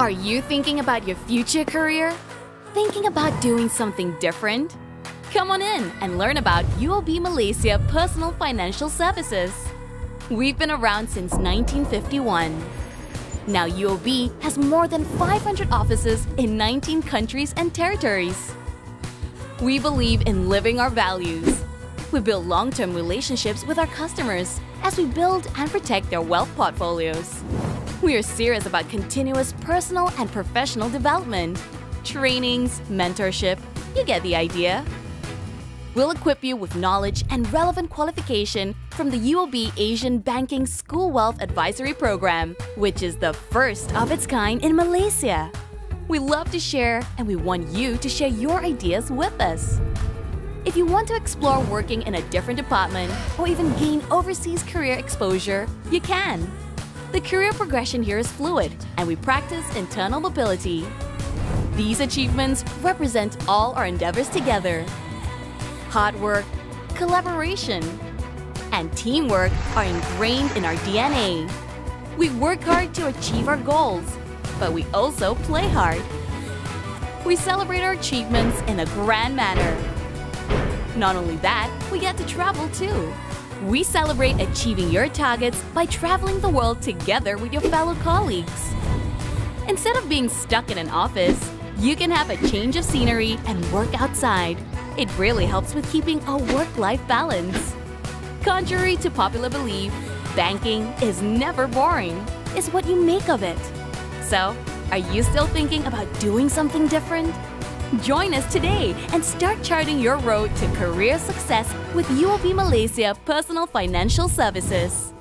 Are you thinking about your future career? Thinking about doing something different? Come on in and learn about UOB Malaysia Personal Financial Services. We've been around since 1951. Now UOB has more than 500 offices in 19 countries and territories. We believe in living our values. We build long-term relationships with our customers as we build and protect their wealth portfolios. We are serious about continuous personal and professional development, trainings, mentorship, you get the idea. We'll equip you with knowledge and relevant qualification from the UOB Asian Banking School Wealth Advisory Program, which is the first of its kind in Malaysia. We love to share and we want you to share your ideas with us. If you want to explore working in a different department or even gain overseas career exposure, you can. The career progression here is fluid and we practice internal mobility. These achievements represent all our endeavors together hard work, collaboration, and teamwork are ingrained in our DNA. We work hard to achieve our goals, but we also play hard. We celebrate our achievements in a grand manner. Not only that, we get to travel too. We celebrate achieving your targets by traveling the world together with your fellow colleagues. Instead of being stuck in an office, you can have a change of scenery and work outside. It really helps with keeping a work-life balance. Contrary to popular belief, banking is never boring. It's what you make of it. So, are you still thinking about doing something different? Join us today and start charting your road to career success with UOB Malaysia Personal Financial Services.